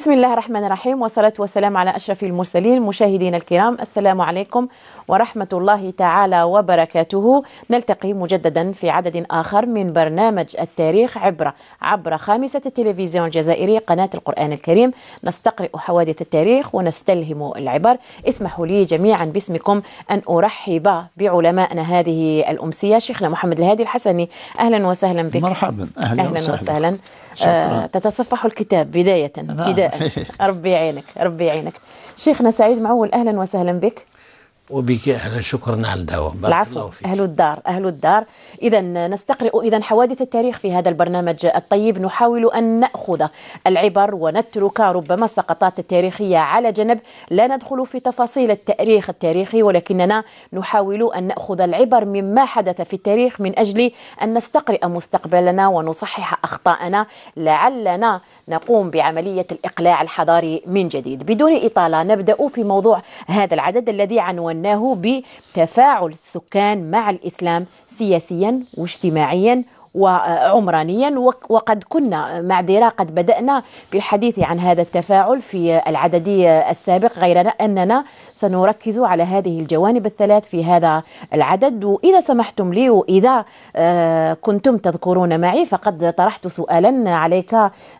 بسم الله الرحمن الرحيم والصلاة والسلام على أشرف المرسلين مشاهدينا الكرام السلام عليكم ورحمة الله تعالى وبركاته. نلتقي مجددا في عدد آخر من برنامج التاريخ عبر عبر خامسة التلفزيون الجزائري قناة القرآن الكريم. نستقرئ حوادث التاريخ ونستلهم العبر. اسمحوا لي جميعا باسمكم أن أرحب بعلمائنا هذه الأمسية شيخنا محمد الهادي الحسني. أهلا وسهلا بك. مرحبا. أهلا, أهلا وسهلا, وسهلا. آه تتصفح الكتاب بداية ابتداء ربي يعينك ربي يعينك. شيخنا سعيد معول أهلا وسهلا بك. وبك أهلا. شكرا على الدعوه بارك العفو الله فيك. أهل الدار أهل الدار. إذا نستقرئ إذا حوادث التاريخ في هذا البرنامج الطيب. نحاول أن نأخذ العبر ونترك ربما السقطات التاريخية على جنب. لا ندخل في تفاصيل التاريخ التاريخي ولكننا نحاول أن نأخذ العبر مما حدث في التاريخ من أجل أن نستقرئ مستقبلنا ونصحح أخطاءنا. لعلنا نقوم بعملية الإقلاع الحضاري من جديد. بدون إطالة نبدأ في موضوع هذا العدد الذي عنوناه بتفاعل السكان مع الإسلام سياسيا واجتماعيا وعمرانيا وقد كنا معذرة قد بدأنا بالحديث عن هذا التفاعل في العدد السابق غير أننا سنركز على هذه الجوانب الثلاث في هذا العدد. وإذا سمحتم لي وإذا كنتم تذكرون معي فقد طرحت سؤالا عليك.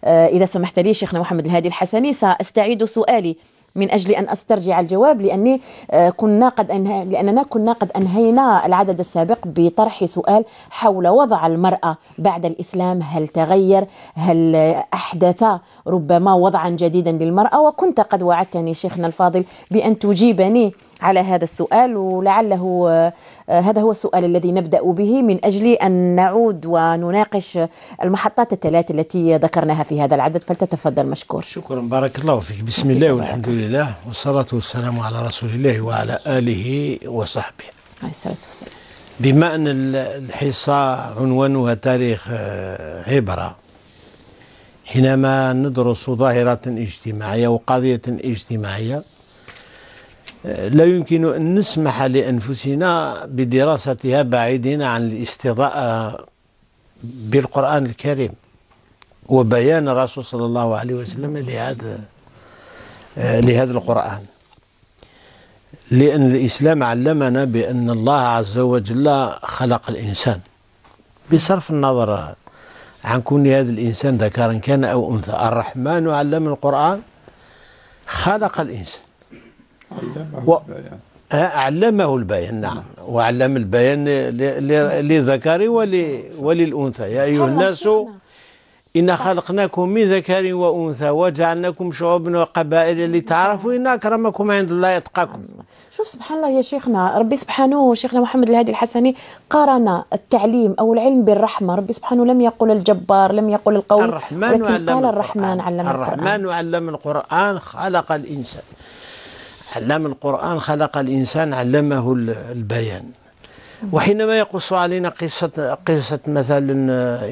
إذا سمحت لي شيخنا محمد الهادي الحسني سأستعيد سؤالي. من أجل أن أسترجع الجواب لأني كنا قد أنه... لأننا كنا قد أنهينا العدد السابق بطرح سؤال حول وضع المرأة بعد الإسلام. هل تغير؟ هل أحدث ربما وضعا جديدا للمرأة؟ وكنت قد وعدتني شيخنا الفاضل بأن تجيبني على هذا السؤال ولعله هذا هو السؤال الذي نبدأ به من أجل أن نعود ونناقش المحطات الثلاث التي ذكرناها في هذا العدد. فلتتفضل مشكور. شكرا بارك الله فيك. بسم الله والحمد لله والصلاة والسلام على رسول الله وعلى آله وصحبه. عليه الصلاة والسلام. بما أن الحصة عنوانها تاريخ عبرة حينما ندرس ظاهرة اجتماعية وقضية اجتماعية لا يمكن أن نسمح لأنفسنا بدراستها بعيدين عن الاستضاءة بالقرآن الكريم وبيان الرسول صلى الله عليه وسلم لهذا لهذا القرآن. لأن الإسلام علمنا بأن الله عز وجل خلق الإنسان بصرف النظر عن كون هذا الإنسان ذكرا كان أو أنثى. الرحمن علم القرآن خلق الإنسان. و... البيان. علمه البيان نعم. وعلم البيان للذكر وللأنثى. يا أيها الناس إنا خلقناكم من ذكر وأنثى وجعلناكم شعوبا وقبائل لتعرفوا إن أكرمكم عند الله يتقاكم. شوف سبحان الله يا شيخنا. ربي سبحانه شيخنا محمد الهادي الحسني قارن التعليم أو العلم بالرحمة. ربي سبحانه لم يقل الجبار لم يقل القوي الرحمن ولكن علم قال. الرحمن علم الرحمن القرآن علم القرآن خلق الإنسان. علم القرآن خلق الإنسان علمه ال- البيان. وحينما يقص علينا قصة قصة مثلا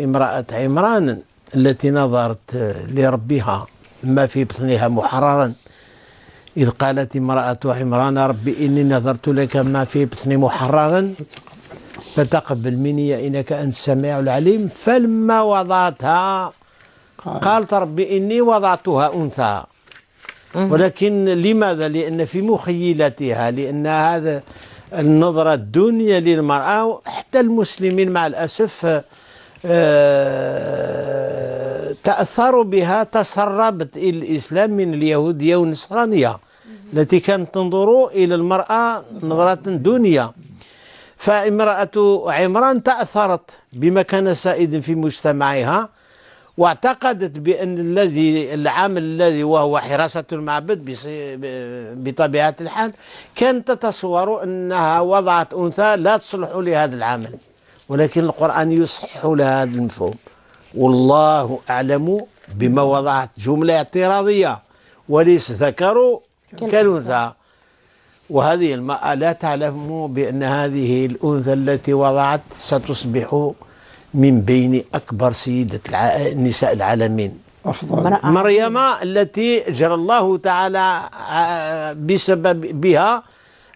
امرأة عمران التي نظرت لربها ما في بطنها محررا إذ قالت امرأة عمران ربي إني نذرت لك ما في بطني محررا فتقبل مني إنك أنت السميع العليم. فلما وضعتها قالت ربي إني وضعتها أنثى. ولكن لماذا؟ لأن في مخيلتها لأن هذا النظرة الدنيا للمرأة حتى المسلمين مع الأسف آه، تأثروا بها تسربت إلى الإسلام من اليهودية والنصرانية التي كانت تنظر إلى المرأة نظرة دنيا. فامرأة عمران تأثرت بما كان سائدا في مجتمعها. واعتقدت بأن الذي العمل الذي وهو حراسة المعبد بطبيعة الحال كانت تتصور أنها وضعت أنثى لا تصلح لهذا العمل ولكن القرآن يصحح لها هذا المفهوم. والله أعلم بما وضعت جملة اعتراضية وليس ذكر كالأنثى. وهذه المرأة لا تعلم بأن هذه الأنثى التي وضعت ستصبح من بين أكبر سيدة الع... نساء العالمين. أفضل. مريم التي جرى الله تعالى ع- بسبب بها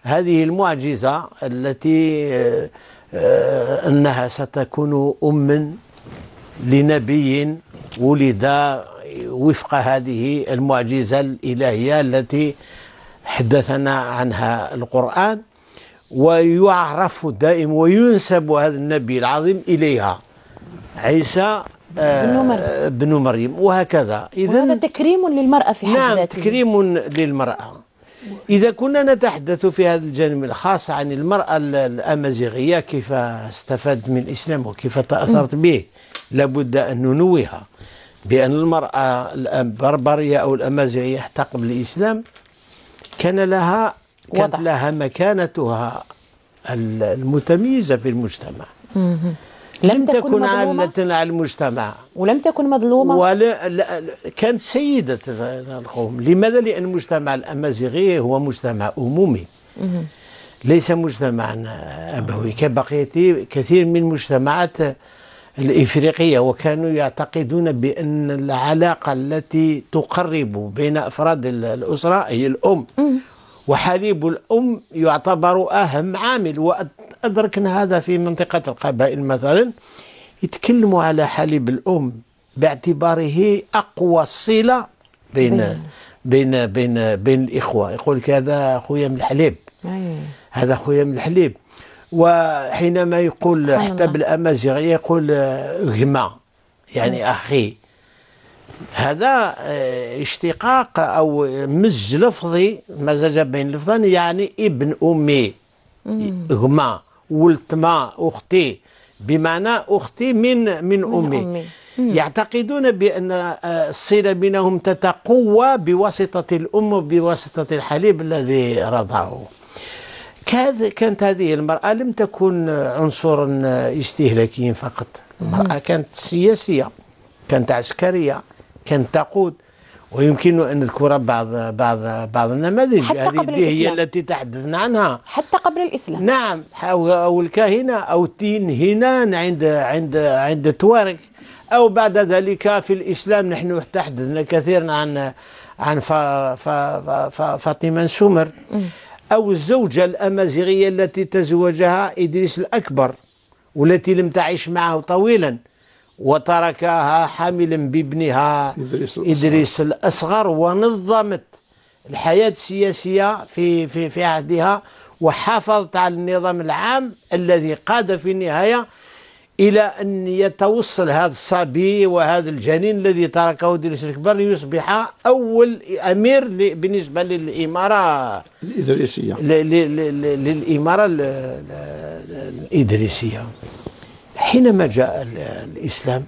هذه المعجزة التي آه، آه، أنها ستكون أما لنبي ولد وفق هذه المعجزة الإلهية التي حدثنا عنها القرآن. ويعرف دائما وينسب هذا النبي العظيم إليها. عيسى آه، بن مريم. بن مريم. وهكذا. وهذا تكريم للمرأة في حد نعم ذاته. تكريم للمرأة. إذا كنا نتحدث في هذا الجانب الخاص عن المرأة ال- الأمازيغية كيف استفادت من الإسلام وكيف تأثرت به؟ لابد أن ننوه بأن المرأة البربرية أو الأمازيغية حتى قبل الإسلام كان لها كانت وضع. لها مكانتها ال- المتميزة في المجتمع. لم تكن تكن عالة على المجتمع. ولم تكن مظلومة؟ ولا لا كانت سيدة القوم. لماذا؟ لأن المجتمع الأمازيغي هو مجتمع أمومي. ليس مجتمعا أبوي. كبقية كثير من المجتمعات الإفريقية وكانوا يعتقدون بأن العلاقة التي تقرب بين أفراد ال- الأسرة هي الأم. وحليب الأم يعتبر أهم عامل وأدركنا هذا في منطقة القبائل مثلا. يتكلموا على حليب الأم باعتباره أقوى صلة بين بين بين بين الإخوة. يقول لك هذا خويا من الحليب. هذا خويا من الحليب. وحينما يقول حتى. بالأمازيغية يقول آه، غما يعني أخي. هذا آه، اشتقاق أو مزج لفظي مزج بين لفظين يعني ابن أمي. غما ولتما أختي. بمعنى أختي من من أمي, أمي. يعتقدون بأن آه، الصلة بينهم تتقوى بواسطة الأم وبواسطة الحليب الذي رضعه كانت هذه المرأة لم تكن عنصرا استهلاكيا فقط. المرأة كانت سياسية كانت عسكرية. كانت تقود. ويمكن أن نذكر بعض بعض بعض النماذج هذه هي. التي تحدثنا عنها. حتى قبل الإسلام. نعم أو الكاهنة أو التين هنان عند عند عند التوارق أو بعد ذلك في الإسلام نحن تحدثنا كثيرا عن عن فا فا فا فا فاطمة سمر أو الزوجة الأمازيغية التي تزوجها إدريس الأكبر والتي لم تعيش معه طويلا. وتركها حاملا بابنها إدريس الأصغر. إدريس الأصغر ونظمت الحياة السياسية في في في عهدها وحافظت على النظام العام الذي قاد في النهاية إلى أن يتوصل هذا الصبي وهذا الجنين الذي تركه إدريس الأكبر ليصبح أول أمير بالنسبة للإمارة. الإدريسية. للإمارة ال- ال- الإدريسية. حينما جاء ال- الإسلام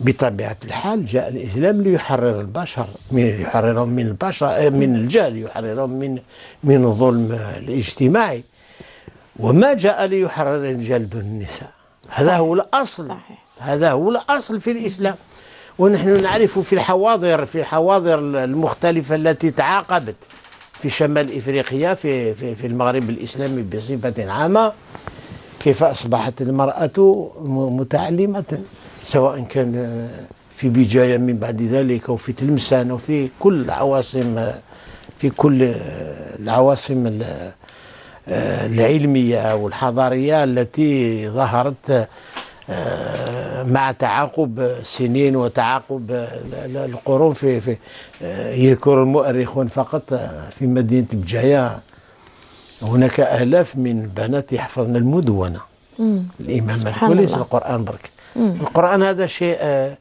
بطبيعة الحال جاء الإسلام ليحرر البشر من يحررهم من البشر من الجهل يحررهم من من الظلم الاجتماعي. وما جاء ليحرر الرجال دون النساء هذا هو الأصل. صحيح. هذا هو الأصل في الإسلام. ونحن نعرف في الحواضر في الحواضر المختلفة التي تعاقبت في شمال إفريقيا في في في المغرب الإسلامي بصفة عامة. كيف أصبحت المرأة متعلمة سواء كان في بجاية من بعد ذلك وفي تلمسان وفي كل العواصم في كل العواصم ال- العلمية والحضارية التي ظهرت آه، مع تعاقب السنين وتعاقب ال- ال- القرون في في آه، يذكر المؤرخون فقط آه، في مدينة بجاية. هناك آلاف من البنات يحفظن المدونة. الإمام مالك وليس. القرآن برك. القرآن هذا شيء آه،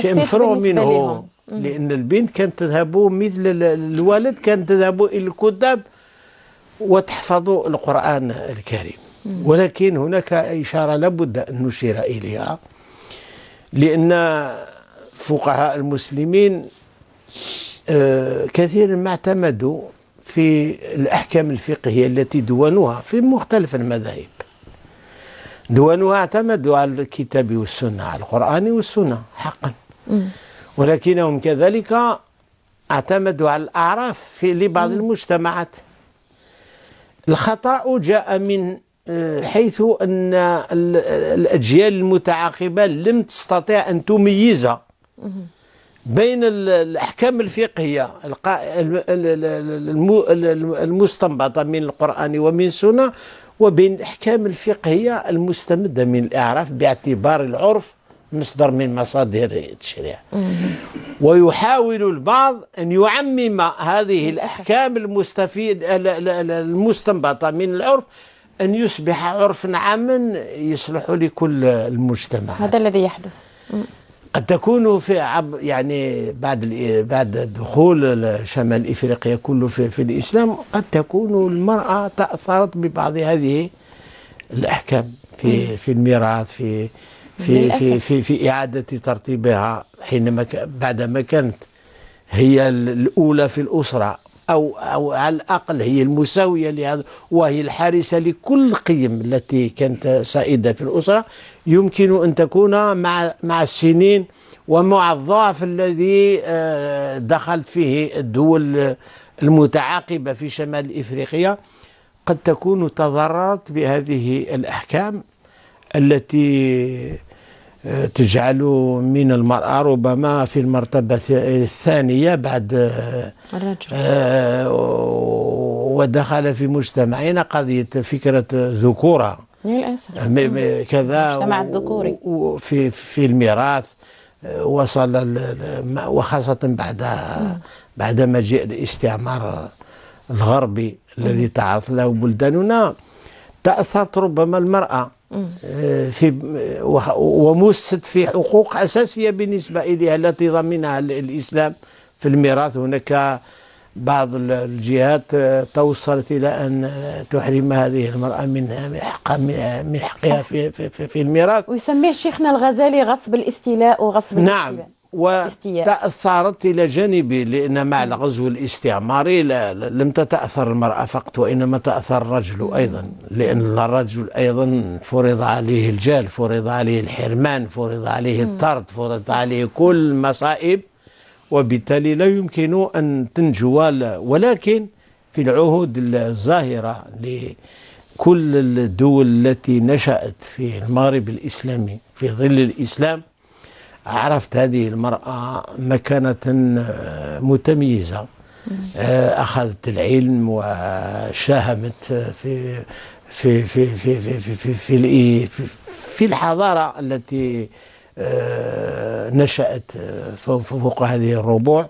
شيء مفروغ منه. لأن البنت كانت تذهب مثل ال- الوالد كانت تذهب إلى الكتاب وتحفظ القرآن الكريم. ولكن هناك إشارة لابد أن نشير إليها. لأن فقهاء المسلمين آه، كثيرا ما اعتمدوا في الأحكام الفقهية التي دونوها في مختلف المذاهب. دونوها اعتمدوا على الكتاب والسنة على القرآن والسنة حقا. ولكنهم كذلك اعتمدوا على الأعراف في لبعض المجتمعات. الخطأ جاء من آه، حيث أن ال- الأجيال المتعاقبة لم تستطيع أن تميز. بين ال- الأحكام الفقهية المستنبطة من القرآن ومن السنة وبين الأحكام الفقهية المستمدة من الإعراف باعتبار العرف مصدر من مصادر التشريع ويحاول البعض أن يعمم هذه الأحكام المستفيد ال- ال- ال- المستنبطة من العرف أن يصبح عرفا عاما يصلح لكل المجتمع هذا الذي يحدث. قد تكون في عب يعني بعد بعد دخول شمال إفريقيا كله في, في الإسلام قد تكون المرأة تأثرت ببعض هذه الأحكام في في الميراث في في في. في, في إعادة ترتيبها حينما بعدما كانت هي ال- الأولى في الأسرة أو أو على الأقل هي المساوية لهذا وهي الحارسة لكل القيم التي كانت سائدة في الأسرة. يمكن أن تكون مع مع السنين ومع الضعف الذي آه، دخلت فيه الدول المتعاقبة في شمال إفريقيا. قد تكون تضررت بهذه الأحكام التي تجعل من المرأة ربما في المرتبة الثانية بعد الرجل. آه، ودخل في مجتمعنا قضية فكرة ذكورة. للأسف. كذا المجتمع الذكوري. في في الميراث آه، وصل وخاصة بعد بعد مجيء الاستعمار الغربي الذي تعرض له بلداننا تأثرت ربما المرأة. في وخ- ومست في حقوق أساسية بالنسبة إليها التي ضمنها ال- الإسلام. في الميراث هناك بعض ال- الجهات آه، توصلت إلى أن آه، تحرم هذه المرأة من حقها من حقها في في في, في الميراث. ويسميه شيخنا الغزالي غصب الاستيلاء وغصب نعم. الاستيلاء. وتأثرت إلى جانبي لأن مع الغزو الاستعماري لا لم تتأثر المرأة فقط وإنما تأثر الرجل أيضا لأن الرجل أيضا فرض عليه الجال فرض عليه الحرمان فرض عليه الطرد فرض عليه كل المصائب وبالتالي لا يمكن أن تنجو ولكن في العهود الظاهرة لكل الدول التي نشأت في المغرب الإسلامي في ظل الإسلام عرفت هذه المرأة مكانة آه، متميزة آه، أخذت العلم وشاهمت في في في في في في في, في, في, في الحضارة التي آه، نشأت آه، فوق هذه الربوع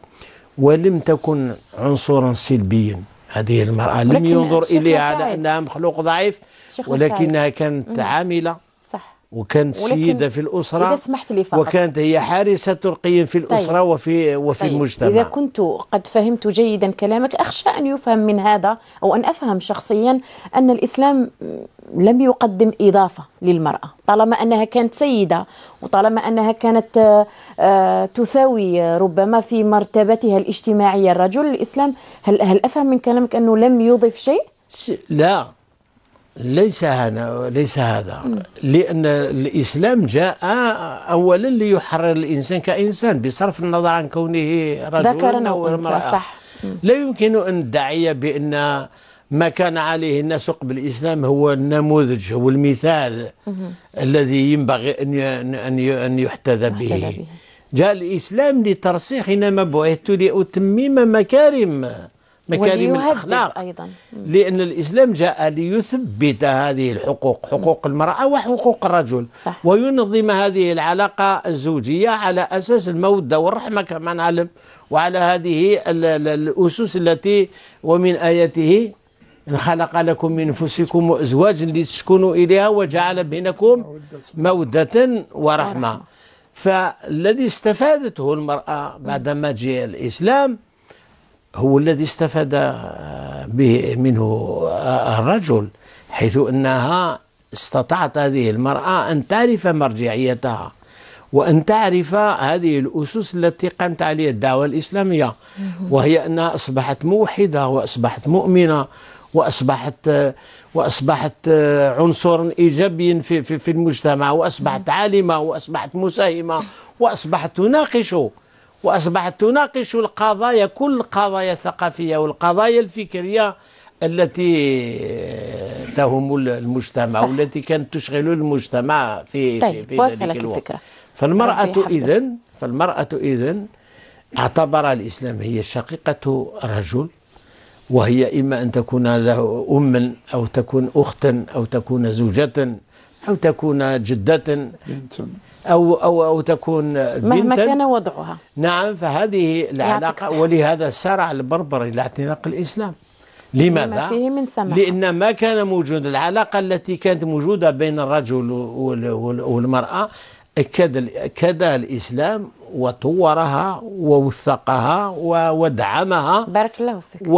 ولم تكن عنصرا سلبيا هذه المرأة لم ينظر إليها على. أنها مخلوق ضعيف ولكنها كانت عاملة وكانت سيدة في الأسرة إذا سمحت لي فقط. وكانت هي حارسة القيم في الأسرة طيب. وفي وفي طيب. المجتمع. إذا كنت قد فهمت جيدا كلامك أخشى أن يفهم من هذا أو أن أفهم شخصيا أن الإسلام لم يقدم إضافة للمرأة. طالما أنها كانت سيدة وطالما أنها كانت آه، آه، تساوي ربما في مرتبتها الاجتماعية الرجل الإسلام هل, هل أفهم من كلامك أنه لم يضف شيء؟ لا. ليس هذا ليس هذا. لأن الإسلام جاء أولا ليحرر الإنسان كإنسان بصرف النظر عن كونه رجل ذكرا أو أنثى امرأة. صح. لا يمكن أن ندعي بأن ما كان عليه الناس قبل الإسلام هو النموذج هو المثال الذي ينبغي أن ي- أن يحتذى به. جاء الإسلام لترسيخ إنما بعثت لأتمم مكارم. مكارم الأخلاق. أيضا. لأن الإسلام جاء ليثبت هذه الحقوق حقوق المرأة وحقوق الرجل صح. وينظم هذه العلاقة الزوجية على أساس المودة والرحمة كما نعلم وعلى هذه ال- ال- الأسس التي ومن آياته إن خلق لكم من أنفسكم أزواجا لتسكنوا إليها وجعل بينكم مودة ورحمة. فالذي استفادته المرأة بعدما جاء الإسلام هو الذي استفاد آه، به منه آه، الرجل حيث أنها استطاعت هذه المرأة أن تعرف مرجعيتها وأن تعرف هذه الأسس التي قامت عليها الدعوة الإسلامية. وهي انها أصبحت موحدة وأصبحت مؤمنة وأصبحت آه، وأصبحت آه، عنصرا ايجابيا في في في المجتمع وأصبحت عالمة وأصبحت مساهمة وأصبحت تناقش وأصبحت تناقش القضايا كل القضايا الثقافية والقضايا الفكرية التي تهم المجتمع صح. والتي كانت تشغل المجتمع في طيب، في, في وصلت ذلك الوقت الفكرة. فالمرأة. إذن فالمرأة إذن اعتبر الإسلام هي شقيقة الرجل وهي إما أن تكون له أما أو تكون أختا أو تكون زوجة أو تكون جدة بنت أو أو أو تكون مهما كان وضعها. نعم فهذه العلاقة. ولهذا سارع البربر إلى اعتناق الإسلام. لما لماذا؟ فيه من سماح لأن ما كان موجود العلاقة التي كانت موجودة بين الرجل وال- وال- والمرأة أكد أكد الإسلام وطورها ووثقها ودعمها بارك الله فيك.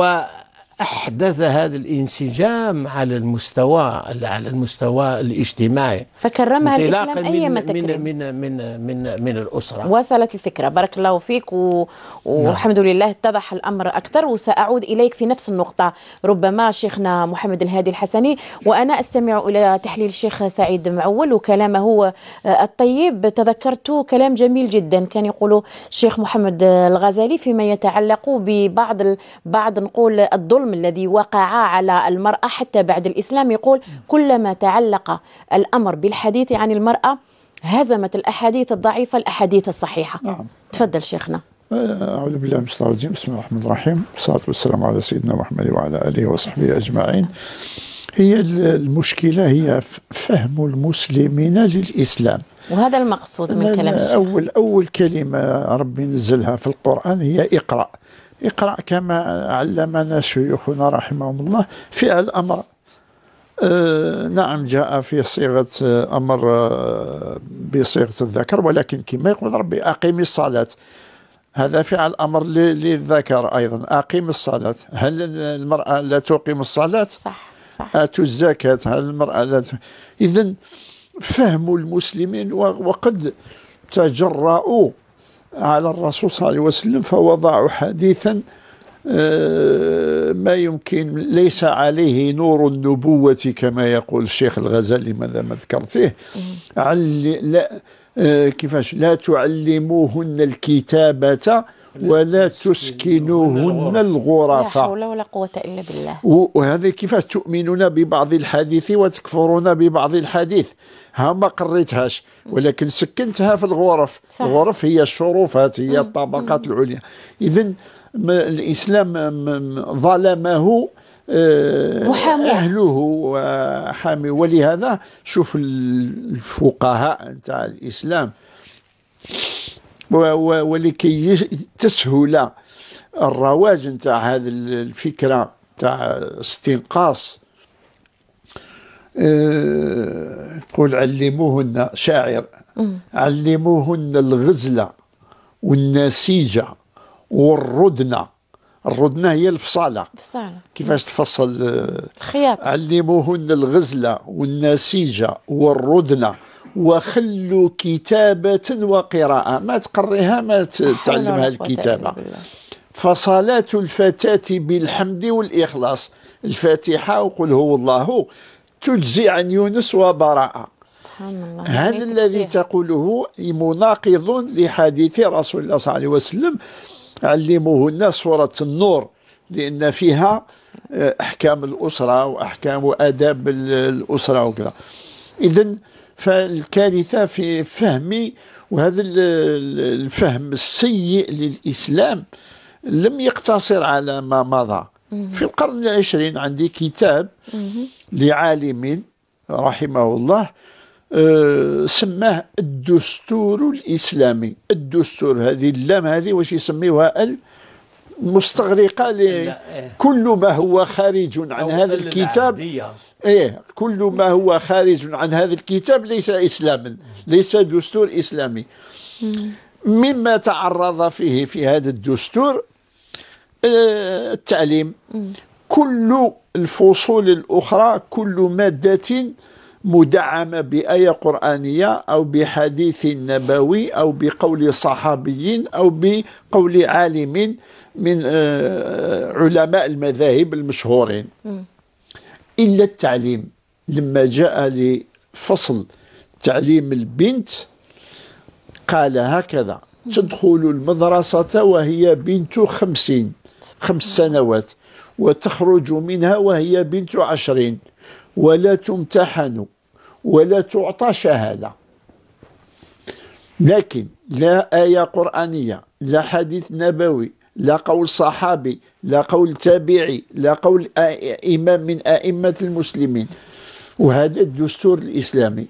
وأحدث هذا الانسجام على المستوى على المستوى الاجتماعي. فكرمها الإسلام أيما من تكريم من من من من, من الأسرة. وصلت الفكرة. بارك الله فيك و... والحمد لله اتضح الأمر أكثر. وسأعود إليك في نفس النقطة. ربما شيخنا محمد الهادي الحسني وأنا أستمع إلى تحليل الشيخ سعيد معول وكلامه آه، الطيب. تذكرت كلام جميل جدا كان يقول الشيخ محمد الغزالي فيما يتعلق ببعض ال... بعض نقول الظلم الذي وقع على المرأة حتى بعد الإسلام يقول كلما تعلق الأمر بالحديث عن المرأة هزمت الأحاديث الضعيفة الأحاديث الصحيحة. نعم. تفضل شيخنا. أعوذ بالله من الشيطان الرجيم. بسم الله الرحمن الرحيم. والصلاة والسلام على سيدنا محمد وعلى آله وصحبه أجمعين. هي ال- المشكلة هي فهم المسلمين للإسلام. وهذا المقصود من كلام الشيخ. أول أول كلمة ربي نزلها في القرآن هي اقرأ. اقرأ كما علمنا شيوخنا رحمهم الله. فعل أمر آه نعم جاء في صيغة آه، أمر آه بصيغة الذكر ولكن كما يقول ربي أقيم الصلاة. هذا فعل أمر للذكر أيضا. أقيم الصلاة. هل المرأة لا تقيم الصلاة؟ صح صح. آتوا الزكاة؟ هل المرأة لا ت... إذا فهم المسلمين وقد تجرأوا على الرسول صلى الله عليه وسلم فوضعوا حديثا آه، ما يمكن ليس عليه نور النبوة كما يقول الشيخ الغزالي ماذا ما ذكرته علي لا آه، كيفاش؟ لا تعلموهن الكتابة ولا تسكنوهن لا الغرفة. حول ولا قوة إلا بالله. وهذا كيفاش تؤمنون ببعض الحديث وتكفرون ببعض الحديث؟ ها ما قريتهاش ولكن سكنتها في الغرف. صح. الغرف هي الشرفات هي الطبقات العليا. إذا الإسلام ظلمه آه، محاموه. أهله وحامي. ولهذا شوف الفقهاء نتاع و- ولكي تسهل الرواج نتاع هذه الفكرة نتاع استنقاص. آه، يقول علموهن شاعر. علموهن الغزلة والنسيجة والردنة الردنة هي الفصالة. فصالة كيفاش تفصل؟ الخياط. علموهن الغزلة والنسيجة والردنة وخلوا كتابة وقراءة. ما تقريها ما تعلمها الكتابة. فصلاة الفتاة بالحمد والإخلاص. الفاتحة وقل هو الله تجزي عن يونس وبراءة. سبحان الله. هذا الذي. تقوله مناقض لحديث رسول الله صلى الله عليه وسلم. علموهن سورة النور لأن فيها آه، أحكام الأسرة وأحكام وآداب ال- الأسرة وكذا. إذا فالكارثة في فهم وهذا ال- ال- الفهم السيء للإسلام لم يقتصر على ما مضى. في القرن العشرين عندي كتاب لعالم رحمه الله آه، سماه الدستور الإسلامي. الدستور هذه اللام هذه واش يسميوها؟ ال مستغرقة لكل ما هو خارج عن هذا الكتاب إيه كل ما هو خارج عن هذا الكتاب ليس إسلاما ليس دستور إسلامي. مما تعرض فيه في هذا الدستور آه، التعليم. كل الفصول الأخرى كل مادة مدعمة بآية قرآنية أو بحديث نبوي أو بقول صحابي أو بقول عالم من آه، علماء المذاهب المشهورين. إلا التعليم. لما جاء لفصل تعليم البنت قال هكذا تدخل المدرسة وهي بنت خمسين خمس سنوات وتخرج منها وهي بنت عشرين. ولا تمتحن ولا تعطى شهادة. لكن لا آية قرآنية لا حديث نبوي لا قول صحابي لا قول تابعي لا قول إمام من أئمة المسلمين. وهذا الدستور الإسلامي.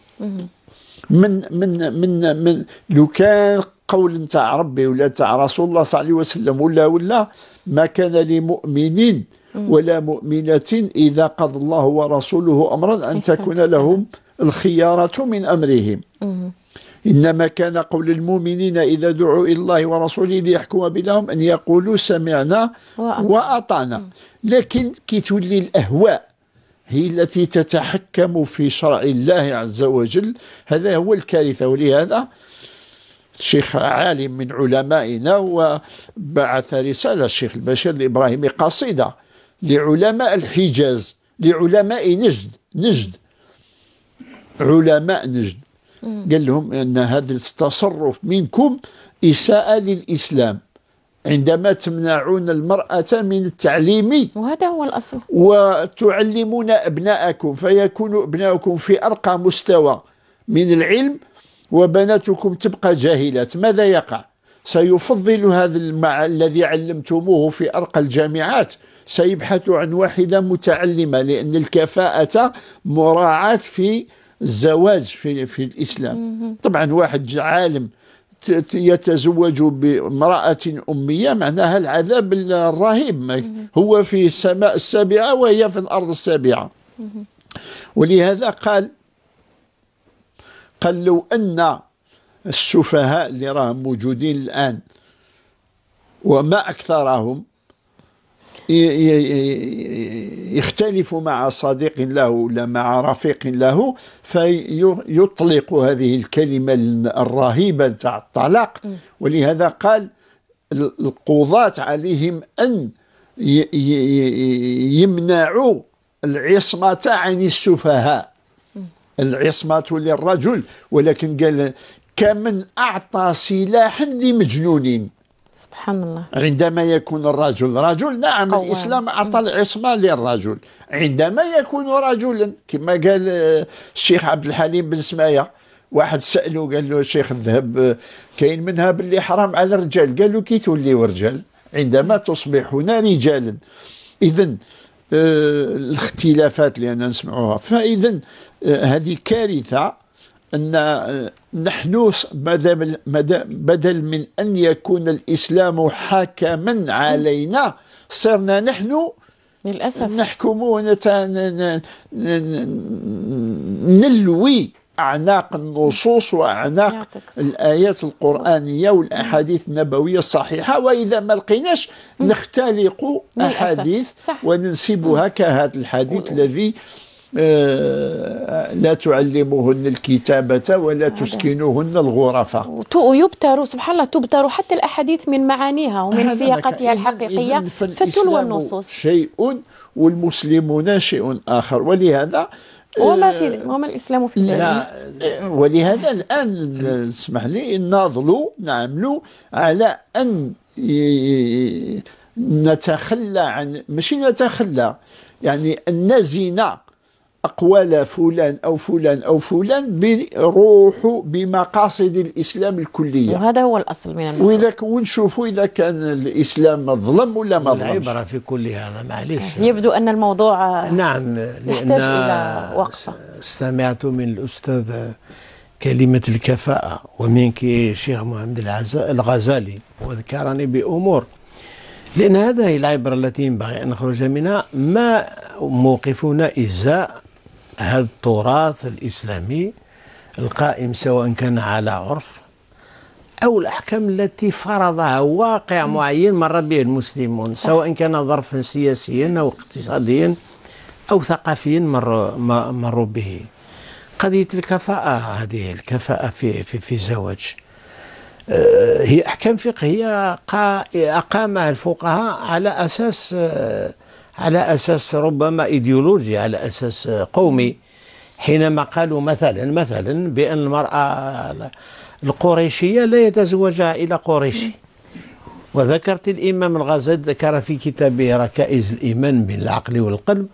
من من من من لو كان قول نتاع ربي ولا تاع رسول الله صلى الله عليه وسلم ولا ولا ما كان لمؤمن ولا مؤمنة إذا قضى الله ورسوله أمرا أن تكون لهم الخيارة من أمرهم. إنما كان قول المؤمنين إذا دعوا إلى الله ورسوله ليحكم بينهم أن يقولوا سمعنا وأطعنا. لكن كي تولي الأهواء هي التي تتحكم في شرع الله عز وجل. هذا هو الكارثة. ولهذا شيخ عالم من علمائنا وبعث رسالة الشيخ البشير الإبراهيمي قصيدة لعلماء الحجاز لعلماء نجد نجد. علماء نجد. قال لهم أن هذا التصرف منكم إساءة للإسلام. عندما تمنعون المرأة من التعليم وهذا هو الأصل. وتعلمون أبناءكم فيكون أبناءكم في أرقى مستوى من العلم وبناتكم تبقى جاهلات. ماذا يقع؟ سيفضل هذا المع... الذي علمتموه في أرقى الجامعات سيبحث عن واحدة متعلمة لأن الكفاءة مراعاة في الزواج في, في الإسلام. طبعا واحد عالم يتزوج بامرأة أمية معناها العذاب الرهيب. هو في السماء السابعة وهي في الأرض السابعة. ولهذا قال قال لو أن السفهاء اللي راهم موجودين الآن وما أكثرهم يختلف مع صديق له ولا مع رفيق له فيطلق هذه الكلمة الرهيبة تاع الطلاق. ولهذا قال القضاة عليهم أن يمنعوا العصمة عن السفهاء. العصمة للرجل ولكن قال كمن أعطى سلاحا لمجنونين سبحان الله. عندما يكون الرجل رجل نعم قوام. الإسلام أعطى العصمة للرجل. عندما يكون رجلا كما قال الشيخ عبد الحليم بن سماية واحد سأله قال له شيخ الذهب كاين منها باللي حرام على الرجال. قال له كي توليو رجال عندما تصبحون رجالا. إذا آه الاختلافات اللي أنا نسمعوها. فإذا آه هذه كارثة أن نحن بدل من أن يكون الإسلام حاكما علينا صرنا نحن للأسف. نحكم نلوي أعناق النصوص وأعناق الآيات القرآنية والأحاديث النبوية الصحيحة وإذا ما لقيناش نختلق أحاديث وننسبها كهذا الحديث الذي لا تعلموهن الكتابة ولا تسكنوهن الغرفة. يبتر سبحان الله تبتر حتى الأحاديث من معانيها ومن سياقتها الحقيقية. فتلو النصوص. شيء والمسلمون شيء آخر. ولهذا وما في وما الإسلام في لا ولهذا الآن اسمح لي ناضلوا نعملوا على أن نتخلى عن ماشي نتخلى يعني أن نزن أقوال فلان أو فلان أو فلان بروح بمقاصد الإسلام الكلية. وهذا هو الأصل من النصوص وإذا ونشوفوا إذا كان الإسلام ظلم ولا ما ظلمش. العبرة في كل هذا معليش. يبدو أن الموضوع نعم يحتاج إلى وقفة. استمعت من الأستاذ كلمة الكفاءة ومنك الشيخ محمد الغزالي وذكرني بأمور. لأن هذه العبرة التي ينبغي أن نخرج منها ما موقفنا إزاء هذا التراث الإسلامي القائم سواء كان على عرف أو الأحكام التي فرضها واقع معين مر به المسلمون سواء كان ظرفا سياسيا أو اقتصاديا أو ثقافيا مر مروا به. قضية الكفاءة هذه الكفاءة في في في زواج. آه، هي أحكام فقهية أقامها الفقهاء على أساس آه، على أساس ربما إيديولوجي على أساس قومي. حينما قالوا مثلا مثلا بأن المرأة القريشية لا يتزوجها إلى قريشي وذكرت الإمام الغزالي ذكر في كتابه ركائز الإيمان بالعقل والقلب.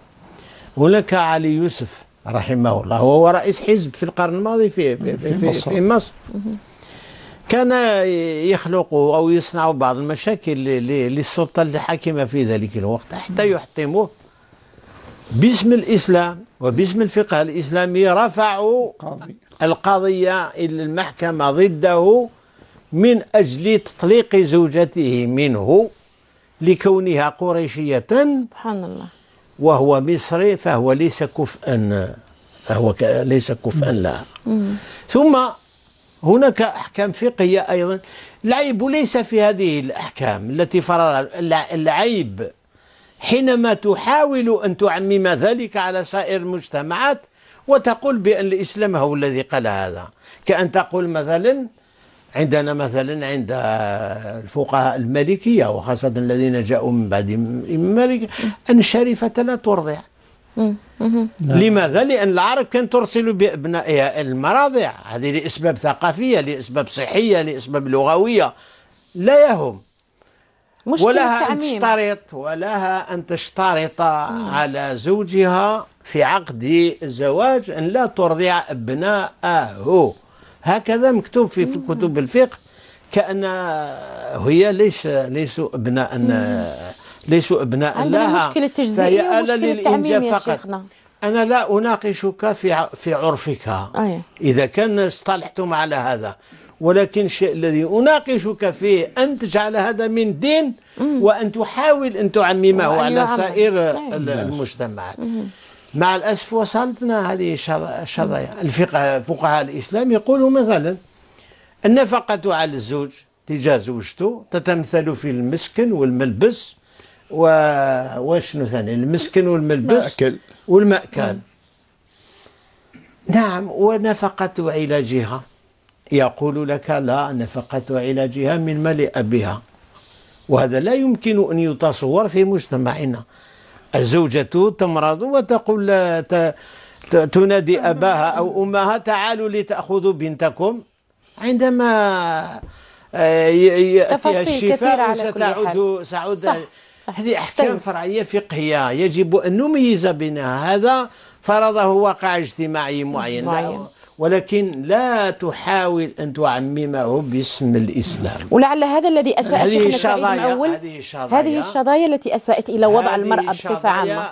هناك علي يوسف رحمه الله وهو رئيس حزب في القرن الماضي في في, في, في, في مصر. كان يخلق أو يصنع بعض المشاكل للسلطة الحاكمة في ذلك الوقت حتى يحطموه باسم الإسلام وباسم الفقه الإسلامي رفعوا القضية إلى المحكمة ضده من أجل تطليق زوجته منه لكونها قريشية. سبحان الله. وهو مصري فهو ليس كفءا فهو ليس كفءا لها. ثم هناك أحكام فقهية أيضا. العيب ليس في هذه الأحكام التي الع- العيب حينما تحاول أن تعمم ذلك على سائر المجتمعات وتقول بأن الإسلام هو الذي قال هذا. كأن تقول مثلا عندنا مثلا عند الفقهاء المالكية وخاصة الذين جاءوا من بعد مالك أن الشريفة لا ترضع. لماذا؟ لأن العرب كانت ترسل بأبنائها المراضع. هذه لأسباب ثقافية لأسباب صحية لأسباب لغوية. لا يهم. مشكلة ولها أن تشترط ولها أن تشترط على زوجها في عقد الزواج أن لا ترضع أبناءه. هكذا مكتوب في في كتب الفقه كأن هي ليس ليسوا أبناء ليسوا أبناء لها مشكلة تجزئية فهي تعميم للإنجاب يا فقط. شيخنا. أنا لا أناقشك في في عرفك. أي. إذا كان اصطلحتم على هذا ولكن الشيء الذي أناقشك فيه أن تجعل هذا من دين وأن تحاول أن تعممه على. سائر أي. ال- المجتمعات. مع الأسف وصلتنا هذه الشر- الشظايا الفقه فقهاء الإسلام يقولوا مثلا النفقة على الزوج تجاه زوجته تتمثل في المسكن والملبس و... وشنو ثاني المسكن والملبس مأكل. والمأكل نعم ونفقة علاجها يقول لك لا نفقة علاجها من مال أبيها وهذا لا يمكن أن يتصور في مجتمعنا الزوجة تمرض وتقول لا ت... ت... تنادي أباها أو أمها تعالوا لتأخذوا بنتكم عندما آه، يأتيها تفاصيل كثيرة الشفاء على كل وستعود حال. سعود. هذه أحكام طيب. فرعية فقهية يجب أن نميز بينها هذا فرضه واقع اجتماعي معين لا-. ولكن لا تحاول أن تعممه باسم الإسلام ولعل هذا الذي أساء هذه الشظايا- هذه الشظايا- هذه الشظايا التي أساءت إلى وضع المرأة بصفة عامة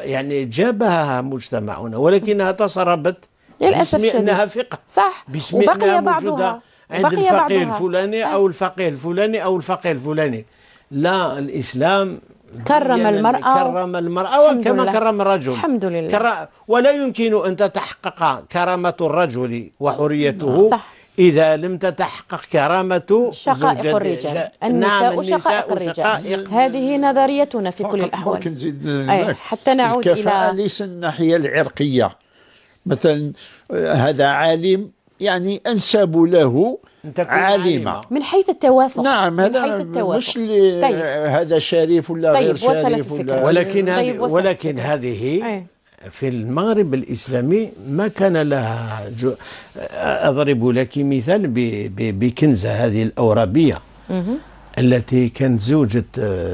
يعني جابها مجتمعنا ولكنها تسربت للأسف باسم. أنها فقه صح باسم أنها موجودة عند الفقيه. الفلاني. أو الفقيه الفلاني أو الفقيه الفلاني لا الإسلام كرم بين- المرأة. كرم المرأة وكما لله. كرم الرجل الحمد لله. كر... ولا يمكن أن تتحقق كرامة الرجل وحريته صح. إذا لم تتحقق كرامة شقائق. الرجال ج- النساء نعم شقائق الرجال شقائق هذه نظريتنا في كل الأحوال ممكن أي، لك. حتى نعود الكفاءة إلى- ليس الناحية العرقية مثلا هذا عالم يعني أنسب له عالمة. من حيث التوافق نعم من هذا حيث التوافق مش طيب. هذا شريف ولا طيب، غير شريف. ولا ولكن طيب، هذه وصلت ولكن الفكرة. هذه أي. في المغرب الإسلامي ما كان لها جو أضرب لك مثال ب- ب- بكنزة هذه الأورابية التي كانت زوجة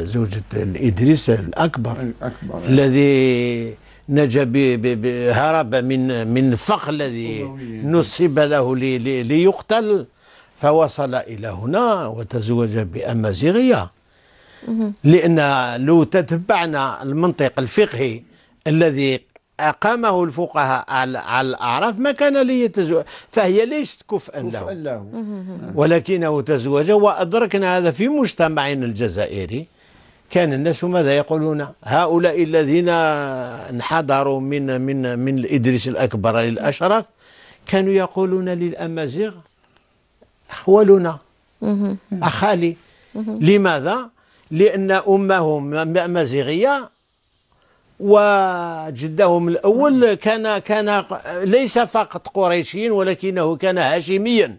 زوجة الإدريس الأكبر الأكبر الذي نجا هرب من من الفخ الذي نصب له لي- لي- ليقتل فوصل إلى هنا وتزوج بأمازيغية. لأن لو تتبعنا المنطق الفقهي الذي أقامه الفقهاء على على الأعراف ما كان ليتزوج فهي ليست كفءا له؟ له. ولكنه تزوج وأدركنا هذا في مجتمعنا الجزائري. كان الناس ماذا يقولون؟ هؤلاء الذين انحدروا من من من الإدريس الأكبر للأشرف كانوا يقولون للأمازيغ أخولنا أخالي. لماذا؟ لأن أمهم أمازيغية وجدهم الأول كان كان ليس فقط قريشيا ولكنه كان هاشميا.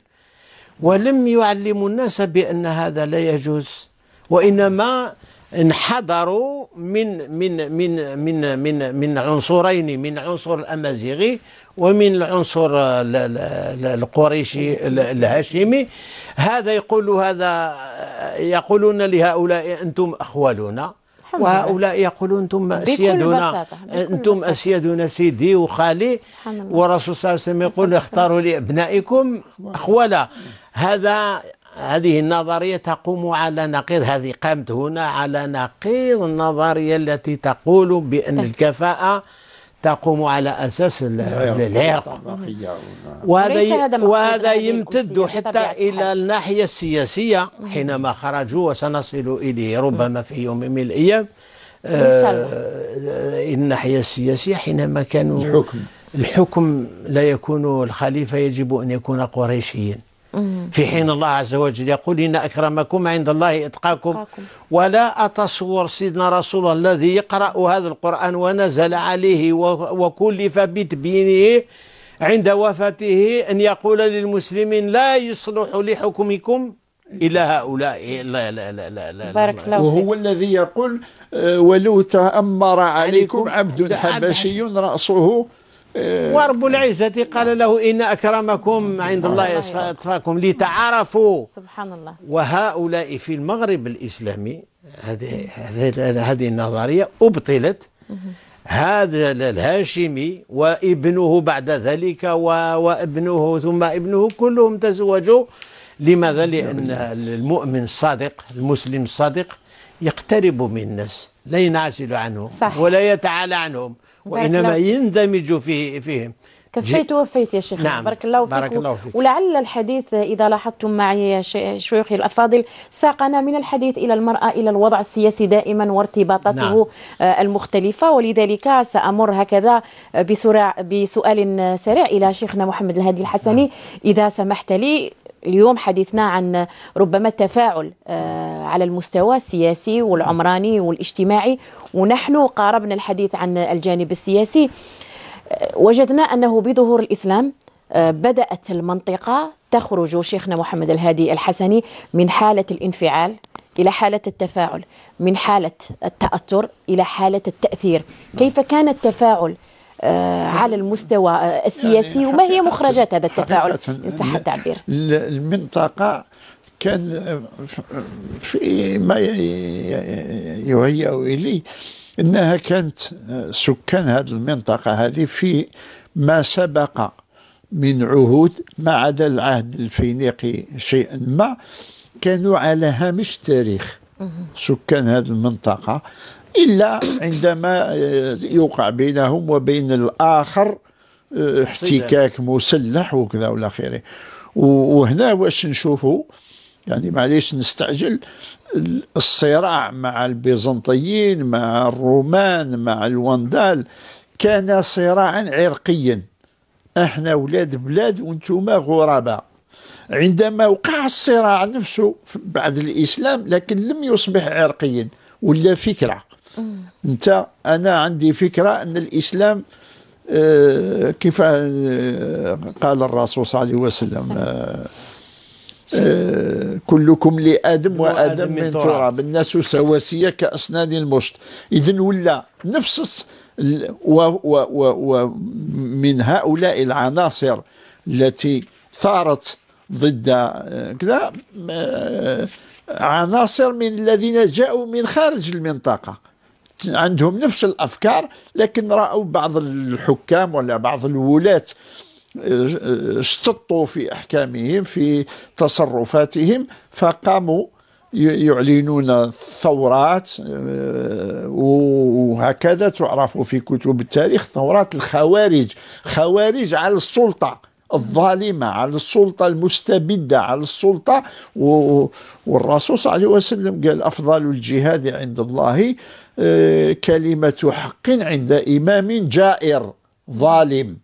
ولم يعلموا الناس بأن هذا لا يجوز وإنما انحدروا من من من من من من عنصرين من عنصر الأمازيغي ومن العنصر ال- ال- ال- القريشي ال- الهاشمي هذا يقول هذا يقولون لهؤلاء أنتم أخوالنا. وهؤلاء يقولون أنتم أسيادنا أنتم. أسيادنا سيدي وخالي. والرسول صلى الله عليه وسلم يقول اختاروا لأبنائكم اخولا هذا هذه النظرية تقوم على نقيض هذه قامت هنا على نقيض النظرية التي تقول بأن طيب. الكفاءة تقوم على أساس ال- العرق وهذا وهذا يمتد حتى إلى. الناحية السياسية حينما خرجوا وسنصل إليه ربما في يوم من الأيام الله. آه، الناحية السياسية حينما كانوا الحكم. الحكم لا يكون الخليفة يجب أن يكون قريشيا في حين الله عز وجل يقول إن أكرمكم عند الله إتقاكم. ولا أتصور سيدنا رسول الله الذي يقرأ هذا القرآن ونزل عليه وكلف بتبيينه عند وفاته أن يقول للمسلمين لا يصلح لحكمكم إلا هؤلاء. لا لا لا لا, لا بارك الله فيك. وهو الذي يقول آه، ولو تأمر عليكم عليكم. عبد حبشي رأسه آه، ورب العزة قال له إن أكرمكم عند الله أتقاكم لتعارفوا. سبحان الله. وهؤلاء في المغرب الإسلامي هذه هذه هذه النظرية أبطلت. هذا الهاشمي وابنه بعد ذلك وابنه ثم ابنه كلهم تزوجوا. لماذا؟ لأن المؤمن الصادق المسلم الصادق يقترب من الناس لا ينعزل عنهم صح. ولا يتعالى عنهم. وإنما. يندمج في فيهم كفيت ووفيت يا شيخ نعم. بارك الله فيك بارك الله فيك. ولعل الحديث إذا لاحظتم معي يا شيوخي الأفاضل ساقنا من الحديث إلى المرأة إلى الوضع السياسي دائما وارتباطاته نعم. آه، المختلفة ولذلك سأمر هكذا بسرع بسؤال سريع إلى شيخنا محمد الهادي الحسني إذا سمحت لي اليوم حديثنا عن ربما التفاعل آه، على المستوى السياسي والعمراني والاجتماعي. ونحن قاربنا الحديث عن الجانب السياسي. وجدنا أنه بظهور الإسلام آه، بدأت المنطقة تخرج شيخنا محمد الهادي الحسني من حالة الانفعال إلى حالة التفاعل من حالة التأثر إلى حالة التأثير. كيف كان التفاعل آه، على المستوى آه، السياسي يعني وما هي مخرجات هذا التفاعل؟ إن صح التعبير. ال- المنطقة كان في ما يهيأ إلي أنها كانت سكان هذه المنطقة هذه في ما سبق من عهود ما عدا العهد الفينيقي شيئا ما كانوا على هامش التاريخ سكان هذه المنطقة. إلا عندما آه، يوقع بينهم وبين الآخر آه، احتكاك مسلح وكذا وإلى آخره. و- وهنا واش نشوفوا يعني معليش نستعجل ال- الصراع مع البيزنطيين مع الرومان مع الوندال كان صراعا عرقيا. أحنا ولاد بلاد وأنتم غرباء. عندما وقع الصراع نفسه بعد الإسلام لكن لم يصبح عرقيا ولا فكرة. انت أنا عندي فكرة ان الاسلام آه، كيف آه، قال الرسول صلى الله عليه وسلم آه، آه، كلكم لآدم وآدم من تراب. الناس سواسية كأسنان المشط. إذن ولا نفس الس- ال- و و و و من هؤلاء العناصر التي ثارت ضد كذا عناصر من الذين جاءوا من خارج المنطقة. عندهم نفس الأفكار لكن رأوا بعض الحكام ولا بعض الولاة آه، اشتطوا في أحكامهم في تصرفاتهم فقاموا يعلنون الثورات آه، وهكذا تعرف في كتب التاريخ ثورات الخوارج خوارج على السلطة الظالمة على السلطة المستبدة على السلطة والرسول صلى الله عليه وسلم قال أفضل الجهاد عند الله آه، كلمة حق عند إمام جائر ظالم.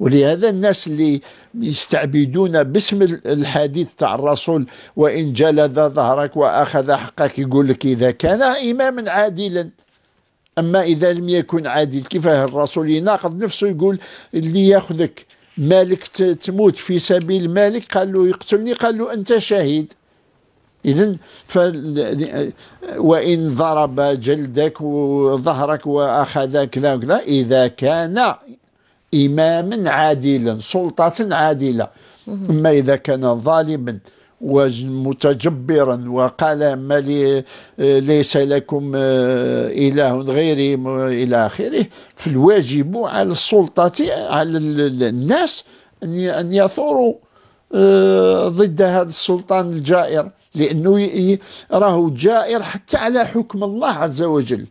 ولهذا الناس اللي يستعبدون باسم الحديث تاع الرسول وإن جلد ظهرك وأخذ حقك يقول لك إذا كان إماما عادلا. أما إذا لم يكن عادل كيف الرسول يناقض نفسه يقول اللي ياخذك مالك تموت في سبيل مالك؟ قال له يقتلني؟ قال له أنت شهيد. إذا. وإن ضرب جلدك وظهرك وأخذ كذا وكذا إذا كان إماما عادلا سلطة عادلة أما إذا كان ظالما ومتجبرا وقال ما لي ليس لكم آه، إله غيري إلى آخره فالواجب على السلطة على ال- الناس أن يثوروا آه، ضد هذا السلطان الجائر لأنه راه جائر حتى على حكم الله عز وجل.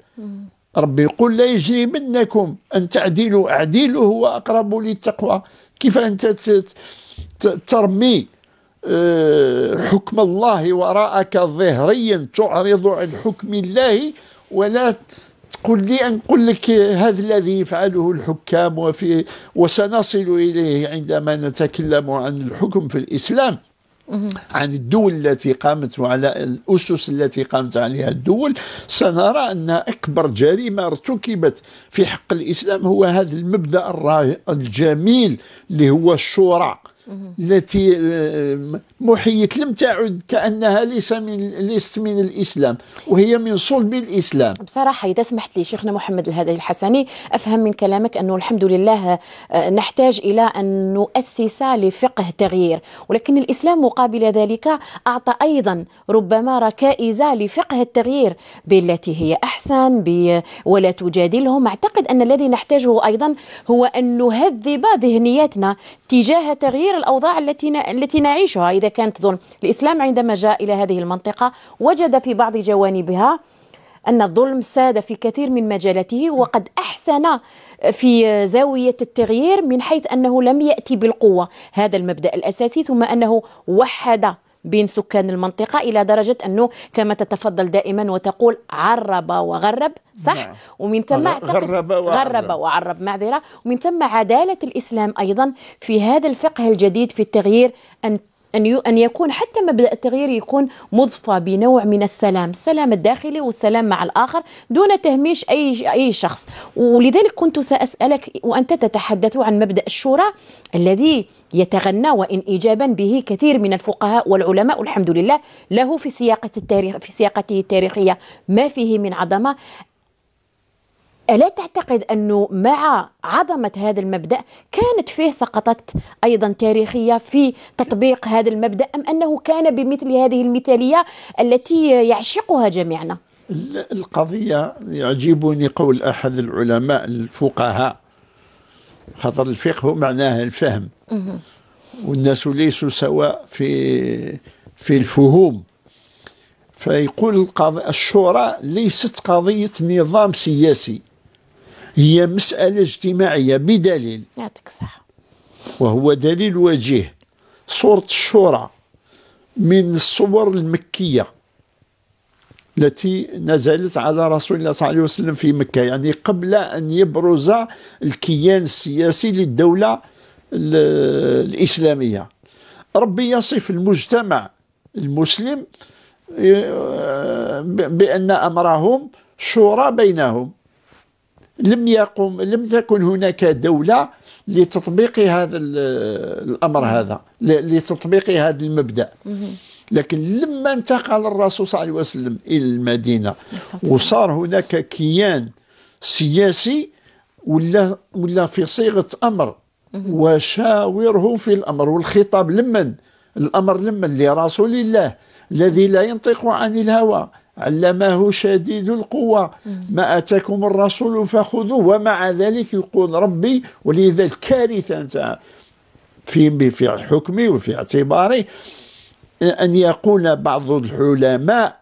ربي يقول لا يجرمنكم أن تعدلوا أعدلوا هو أقرب للتقوى. كيف أنت ترمي آه، حكم الله وراءك ظهريا تعرض عن حكم الله ولا تقول لي نقول لك هذا الذي يفعله الحكام وفي وسنصل إليه عندما نتكلم عن الحكم في الإسلام. عن الدول التي قامت وعلى الأسس التي قامت عليها الدول سنرى أن أكبر جريمة ارتكبت في حق الإسلام هو هذا المبدأ الجميل اللي هو الشورى. التي آه، محيت لم تعد كأنها ليس من ليست من الإسلام وهي من صلب الإسلام. بصراحة إذا سمحت لي شيخنا محمد الهادي الحسني أفهم من كلامك أنه الحمد لله آه، نحتاج إلى أن نؤسس لفقه تغيير ولكن الإسلام مقابل ذلك أعطى أيضا ربما ركائز لفقه التغيير بالتي هي أحسن ولا تجادلهم. أعتقد أن الذي نحتاجه أيضا هو أن نهذب ذهنياتنا تجاه تغيير الأوضاع التي التي نعيشها. إذا كانت ظلم الإسلام عندما جاء إلى هذه المنطقة وجد في بعض جوانبها أن الظلم ساد في كثير من مجالاته وقد أحسن في زاوية التغيير من حيث أنه لم يأتي بالقوة. هذا المبدأ الأساسي ثم أنه وحد بين سكان المنطقة إلى درجة أنه كما تتفضل دائما وتقول عرب وغرب صح نعم. ومن ثم غرب وعرب. غرب وعرب معذرة ومن ثم عدالة الإسلام أيضا في هذا الفقه الجديد في التغيير أن أن أن يكون حتى مبدأ التغيير يكون مضفى بنوع من السلام، السلام الداخلي والسلام مع الآخر دون تهميش أي أي شخص، ولذلك كنت سأسألك وأنت تتحدث عن مبدأ الشورى الذي يتغنى وإن إيجابا به كثير من الفقهاء والعلماء والحمد لله له في سياقة التاريخ في سياقته التاريخية. ما فيه من عظمة؟ ألا تعتقد أنه مع عظمة هذا المبدأ كانت فيه سقطات أيضا تاريخية في تطبيق هذا المبدأ أم أنه كان بمثل هذه المثالية التي يعشقها جميعنا القضية يعجبني قول أحد العلماء الفقهاء خاطر الفقه معناه الفهم. والناس ليسوا سواء في في الفهوم. فيقول الشورى ليست قضية نظام سياسي. هي مسألة اجتماعية بدليل. يعطيك الصحة. وهو دليل وجيه. صورة الشورى من الصور المكية التي نزلت على رسول الله صلى الله عليه وسلم في مكة. يعني قبل أن يبرز الكيان السياسي للدولة الإسلامية. ربي يصف المجتمع المسلم آه، بأن أمرهم شورى بينهم. لم يقم لم تكن هناك دولة لتطبيق هذا الأمر هذا لتطبيق هذا المبدأ. لكن لما انتقل الرسول صلى الله عليه وسلم إلى المدينة وصار هناك كيان سياسي ولا ولا في صيغة أمر وشاوره في الأمر. والخطاب لمن؟ الأمر لمن؟ لرسول الله الذي لا ينطق عن الهوى. علمه شديد القوة ما أتاكم الرسول فخذوه ومع ذلك يقول ربي ولذا الكارثة في في حكمي وفي اعتباري أن يقول بعض العلماء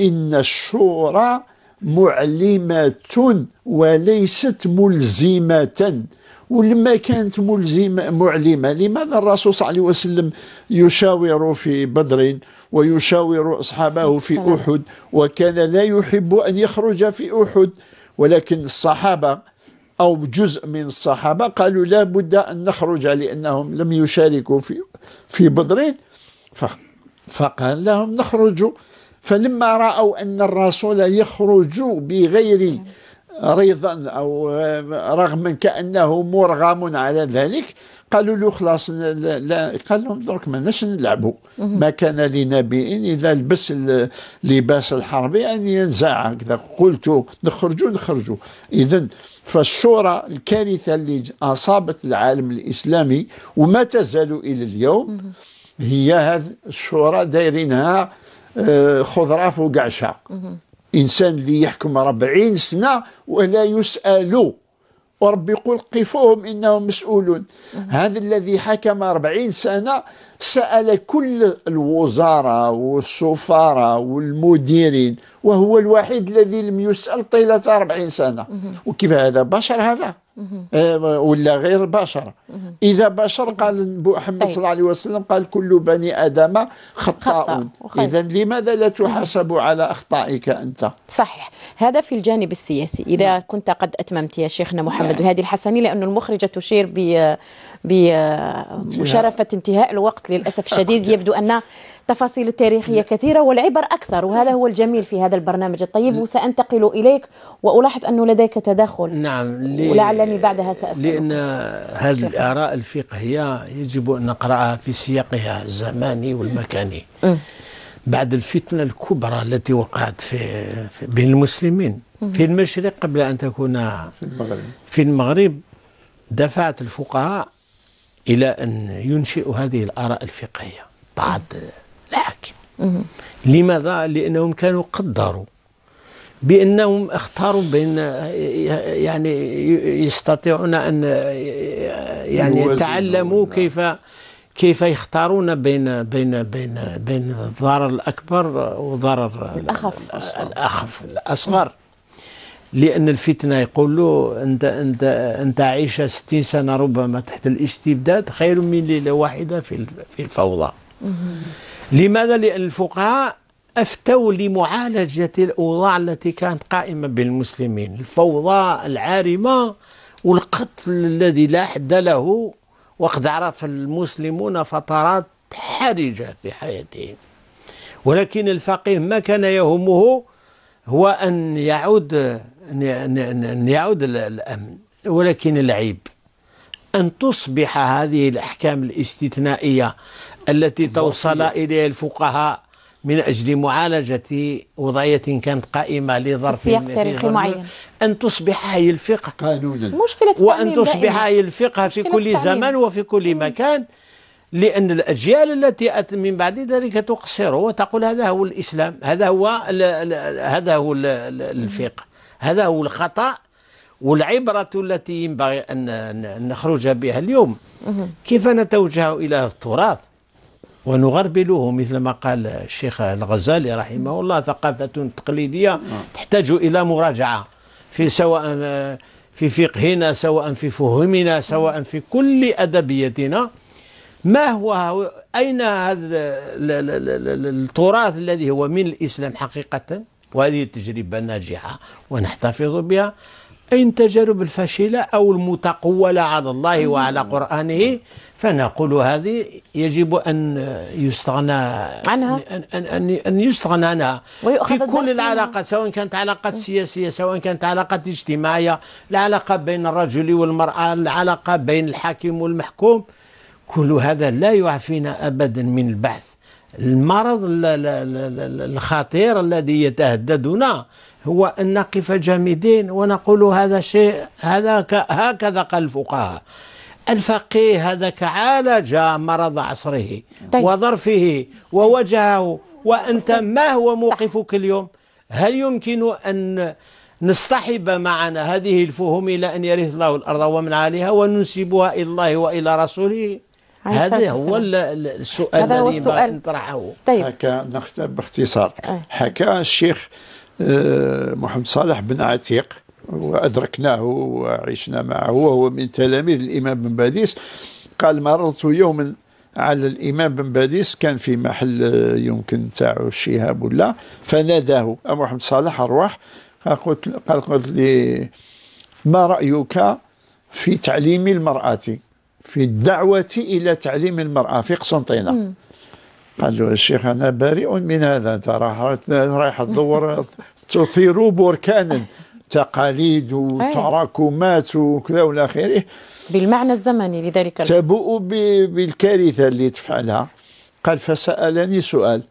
إن الشورى معلمة وليست ملزمة. ولما كانت ملزمة معلمة. لماذا الرسول صلى الله عليه وسلم يشاور في بدر ويشاور أصحابه في أحد وكان لا يحب أن يخرج في أحد؟ ولكن الصحابة أو جزء من الصحابة قالوا لا بد أن نخرج لأنهم لم يشاركوا في في بدر فقال لهم نخرج. فلما رأوا أن الرسول يخرج بغير رضا أو رغم كأنه مرغم على ذلك قالوا له خلاص لا قال لهم درك ما نش نلعبوا ما كان لنبي إذا لبس لباس الحرب أن ينزع هكذا. قلت نخرجوا نخرجوا إذا فالشورى الكارثة اللي أصابت العالم الإسلامي وما تزال إلى اليوم هي هذه الشورى دايرينها آه، خضرة فوق عشاء إنسان اللي يحكم أربعين سنة ولا يسأل. وربي يقول قفوهم إنهم مسؤولون. هذا الذي حكم أربعين سنة سأل كل الوزراء والسفراء والمديرين وهو الوحيد الذي لم يسأل طيلة 40 سنة. وكيف هذا؟ بشر هذا. آه، ولا غير بشر. إذا بشر قال محمد طيب. صلى الله عليه وسلم قال كل بني آدم خطاء. إذا لماذا لا تحاسب على أخطائك أنت؟ صحيح. هذا في الجانب السياسي. إذا كنت قد أتممت يا شيخنا محمد الهادي الحسني لأن المخرجة تشير ب بمشارفة انتهاء. الوقت للأسف الشديد. يبدو أن تفاصيل التاريخية كثيرة والعبر أكثر وهذا هو الجميل في هذا البرنامج. الطيب وسأنتقل إليك وألاحظ أنه لديك تداخل. نعم ل- ولعلني بعدها سأسألك. لأن هذه. الآراء الفقهية يجب أن نقرأها في سياقها الزماني والمكاني. بعد الفتنة الكبرى التي وقعت في, في بين المسلمين. في المشرق قبل أن تكون المغرب. في المغرب دفعت الفقهاء إلى أن ينشئوا هذه الآراء الفقهية طاعة الحاكم لماذا؟ لأنهم كانوا قدروا بأنهم اختاروا بين يعني يستطيعون أن يعني يتعلموا كيف كيف يختارون بين بين بين بين الضرر الأكبر وضرر الأخف. الأخف الأصغر لأن الفتنة يقول له أنت أنت أنت عيش 60 سنة ربما تحت الاستبداد خير من ليلة واحدة في في الفوضى. لماذا؟ لأن الفقهاء أفتوا لمعالجة الأوضاع التي كانت قائمة بالمسلمين الفوضى العارمة والقتل الذي لا حد له وقد عرف المسلمون فترات حرجة في حياتهم ولكن الفقيه ما كان يهمه هو أن يعود أن أن- أن يعود ال- الأمن ولكن العيب أن تصبح هذه الأحكام الاستثنائية التي توصل إليها الفقهاء من أجل معالجة وضعية كانت قائمة لظرف سياق في تاريخي معين. أن تصبح هي الفقه قانونا مشكلة وأن تصبح. هي الفقه في كل. زمان وفي كل مكان لأن الأجيال التي أتت من بعد ذلك تقصر وتقول هذا هو الإسلام هذا هو ال- ال- هذا هو ال- ال- الفقه هذا هو الخطأ والعبرة التي ينبغي أن أن نخرج بها اليوم. كيف نتوجه إلى التراث؟ ونغربله مثل ما قال الشيخ الغزالي رحمه الله ثقافة تقليدية تحتاج إلى مراجعة في سواء في فقهنا سواء في فهمنا سواء في كل أدبيتنا. ما هو أين هذا ال- ال- ال- ال- التراث الذي هو من الإسلام حقيقة وهذه التجربة ناجحة ونحتفظ بها أين التجارب الفاشلة أو المتقولة على الله وعلى قرآنه فنقول هذه يجب أن يستغنى عنها. أن, أن, أن, يستغنى عنها في كل. العلاقات سواء كانت علاقات سياسية سواء كانت علاقات اجتماعية العلاقة بين الرجل والمرأة العلاقة بين الحاكم والمحكوم كل هذا لا يعفينا أبدا من البحث. المرض ال- ال- ال- ال- الخطير الذي يتهددنا هو أن نقف جامدين ونقول هذا شيء هذا هكذا قال الفقهاء. الفقيه هذاك عالج مرض عصره طيب. وظرفه ووجهه وأنت ما هو موقفك اليوم؟ هل يمكن أن نصطحب معنا هذه الفهوم إلى أن يرث الله الأرض ومن عليها وننسبها إلى الله وإلى رسوله؟ هذا هو السؤال هذا هو السؤال. نطرحه. طيب. حكى نختم باختصار. آه. حكى الشيخ آه، محمد صالح بن عتيق وأدركناه وعشنا معه وهو من تلاميذ الإمام بن باديس. قال مررت يوما على الإمام بن باديس كان في محل آه، يمكن تاعو الشهاب ولا فناداه أبو محمد صالح أرواح. قال قلت قال قلت لي ما رأيك في تعليم المرأة؟ في الدعوة إلى تعليم المرأة. في قسنطينة قال له الشيخ أنا بريء من هذا. أنت راح رايح تدور تثير بركانا تقاليد وتراكمات وكذا والى آخره. بالمعنى الزمني لذلك. تبوء بالكارثة اللي تفعلها. قال فسألني سؤال.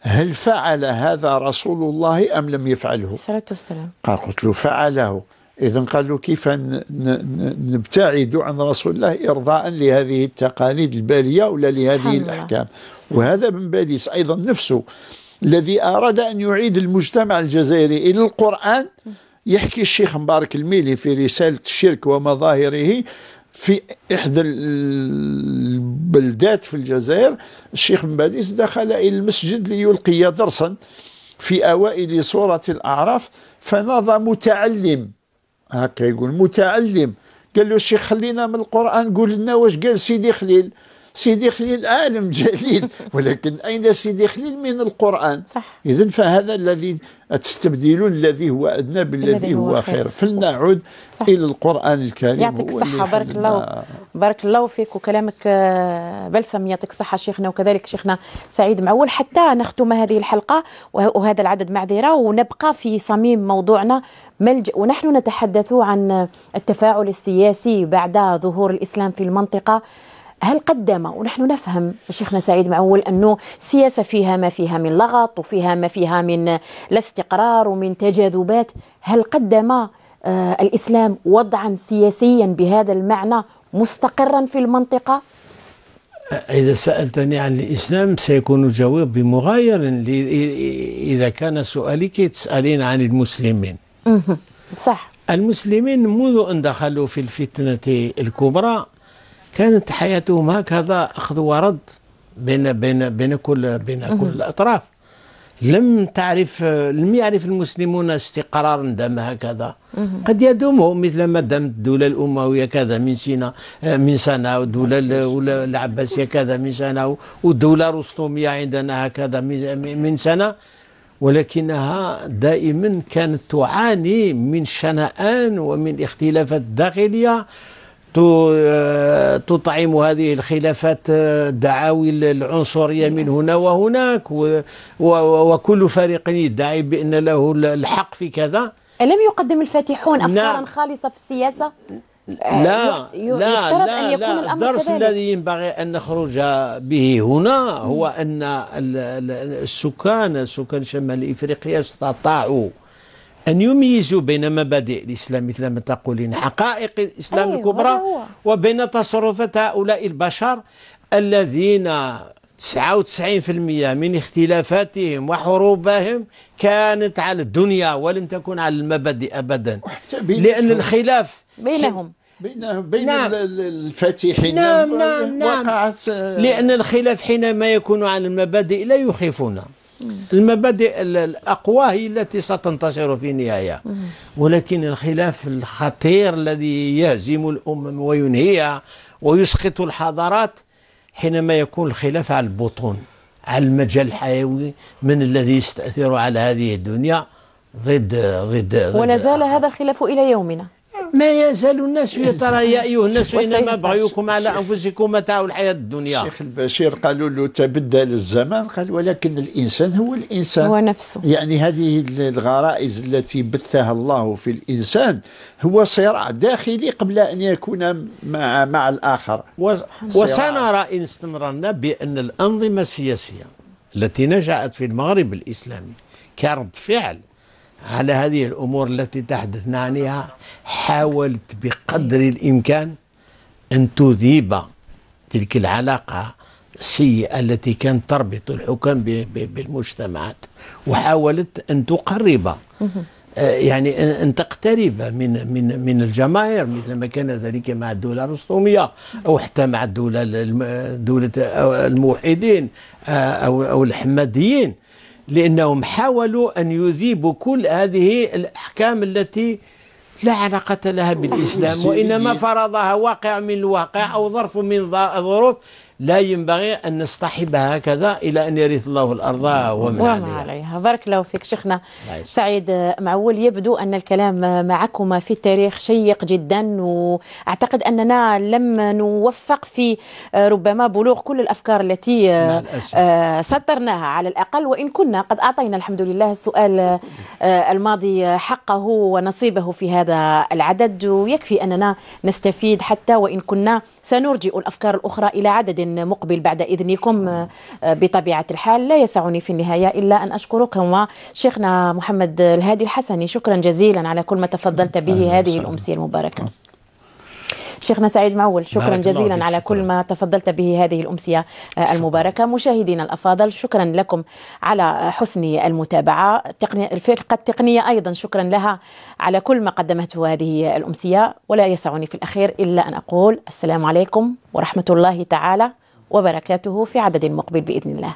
هل فعل هذا رسول الله أم لم يفعله؟ الصلاة والسلام. قال قلت له فعله. إذا قال له كيف نبتعد عن رسول الله إرضاء لهذه التقاليد البالية ولا لهذه. الأحكام؟ وهذا بن باديس أيضا نفسه الذي أراد أن يعيد المجتمع الجزائري إلى القرآن. يحكي الشيخ مبارك الميلي في رسالة الشرك ومظاهره في إحدى البلدات في الجزائر. الشيخ بن باديس دخل إلى المسجد ليلقي درسا في أوائل سورة الأعراف فنظى متعلم هكا يقول متعلم. قال له الشيخ خلينا من القرآن. قول لنا واش قال سيدي خليل؟ سيدي خليل عالم جليل ولكن أين سيدي خليل من القرآن؟ صح. إذا فهذا الذي تستبدلون الذي هو أدنى بالذي هو خير. فلنعود. إلى القرآن الكريم يعطيك الصحة. بارك الله بارك الله فيك وكلامك آه، بلسم. يعطيك الصحة شيخنا وكذلك شيخنا سعيد معول. حتى نختم هذه الحلقة وهذا العدد معذرة ونبقى في صميم موضوعنا ملجأ. ونحن نتحدث عن التفاعل السياسي بعد ظهور الإسلام في المنطقة. هل قدم؟ ونحن نفهم شيخنا سعيد معول أنه سياسة فيها ما فيها من لغط وفيها ما فيها من لا استقرار ومن تجاذبات. هل قدم آه الإسلام وضعا سياسيا بهذا المعنى مستقرا في المنطقة؟ إذا سألتني عن الإسلام سيكون الجواب بمغاير إذا كان سؤالك تسألين عن المسلمين. صح. المسلمين منذ أن دخلوا في الفتنة الكبرى كانت حياتهم هكذا أخذ ورد بين بين بين كل بين كل الأطراف لم تعرف لم يعرف المسلمون استقرارا دام هكذا. قد يدوم مثل ما دامت الدولة الأموية كذا من سنة من سنة والدولة العباسية كذا من سنة والدولة الرسطومية عندنا هكذا من سنة ولكنها دائما كانت تعاني من شنآن ومن اختلافات داخلية تطعم هذه الخلافات الدعاوي العنصرية من هنا وهناك وكل فريق يدعي بأن له الحق في كذا. ألم يقدم الفاتحون أفكارا نعم. خالصة في السياسة؟ لا لا لا, أن يكون لا. الدرس الذي ينبغي أن نخرج به هنا هو أن السكان سكان شمال إفريقيا استطاعوا أن يميزوا بين مبادئ الإسلام مثل ما تقولين حقائق الإسلام أيوة الكبرى وبين تصرفات هؤلاء البشر الذين 99% من اختلافاتهم وحروبهم كانت على الدنيا ولم تكن على المبادئ أبدا. لأن الخلاف بينهم. بين بين نعم. الفاتحين. نعم نعم نعم. وقعت لأن الخلاف حينما يكون على المبادئ لا يخيفنا. المبادئ الأقوى هي التي ستنتشر في النهاية. ولكن الخلاف الخطير الذي يهزم الأمم وينهيها ويسقط الحضارات حينما يكون الخلاف على البطون على المجال الحيوي من الذي يستأثر على هذه الدنيا ضد ضد, ضد ولا زال هذا الخلاف إلى يومنا. ما يزال الناس يا ترى يا أيها الناس إنما بغيكم على أنفسكم متاع الحياة الدنيا. الشيخ البشير قالوا له تبدل الزمان قال ولكن الإنسان هو الإنسان. هو نفسه. يعني هذه الغرائز التي بثها الله في الإنسان هو صراع داخلي قبل أن يكون مع مع الآخر. وسنرى إن استمرنا بأن الأنظمة السياسية التي نشات في المغرب الإسلامي كرد فعل على هذه الأمور التي تحدثنا عنها حاولت بقدر الإمكان أن تذيب تلك العلاقة السيئة التي كانت تربط الحكام بالمجتمعات وحاولت أن تقرب آه، يعني ان تقترب من من من الجماهير مثل ما كان ذلك مع الدولة الرسطومية أو حتى مع الدولة دولة الموحدين آه، أو أو الحماديين لأنهم حاولوا أن يذيبوا كل هذه الأحكام التي لا علاقة لها بالإسلام وإنما فرضها واقع من الواقع أو ظرف من الظروف لا ينبغي أن نصطحبها هكذا إلى أن يرث الله الأرض ومن عليها. عليها. بارك الله فيك شيخنا سعيد معول. يبدو أن الكلام معكما في التاريخ شيق جدا وأعتقد أننا لم نوفق في ربما بلوغ كل الأفكار التي آه، سطرناها على الأقل. وإن كنا قد أعطينا الحمد لله السؤال آه، الماضي حقه ونصيبه في هذا العدد. ويكفي أننا نستفيد حتى وإن كنا سنرجئ الأفكار الأخرى إلى عدد مقبل بعد إذنكم آه، بطبيعة الحال لا يسعني في النهاية إلا أن أشكركم شيخنا محمد الهادي الحسني. شكرا جزيلا على كل ما تفضلت به هذه الأمسية المباركة. شيخنا سعيد معول شكرا جزيلا على. كل ما تفضلت به هذه الأمسية المباركة. مشاهدينا الأفاضل شكرا لكم على حسن المتابعة. الفرقة التقنية أيضا شكرا لها على كل ما قدمته هذه الأمسية ولا يسعني في الأخير إلا أن أقول السلام عليكم ورحمة الله تعالى وبركاته في عدد مقبل بإذن الله.